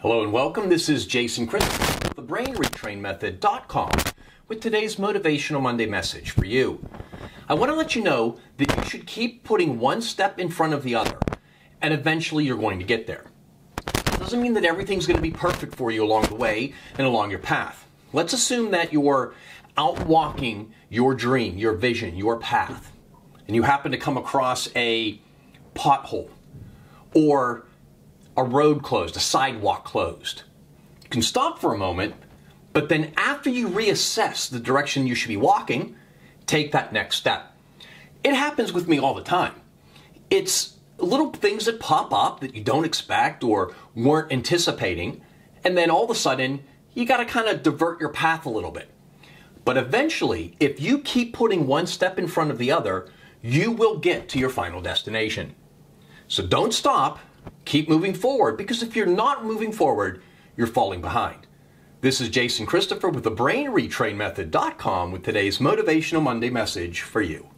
Hello and welcome. This is Jason Christopher thebrainretrainmethod.com with today's Motivational Monday message for you. I want to let you know that you should keep putting one step in front of the other, and eventually you're going to get there. It doesn't mean that everything's going to be perfect for you along the way and along your path. Let's assume that you're out walking your dream, your vision, your path, and you happen to come across a pothole or a road closed, a sidewalk closed. You can stop for a moment, but then after you reassess the direction you should be walking, take that next step. It happens with me all the time. It's little things that pop up that you don't expect or weren't anticipating, and then all of a sudden, you got to kind of divert your path a little bit. But eventually, if you keep putting one step in front of the other, you will get to your final destination. So don't stop, keep moving forward, because if you're not moving forward, you're falling behind. This is Jason Christopher with the BrainRetrainMethod.com with today's Motivational Monday message for you.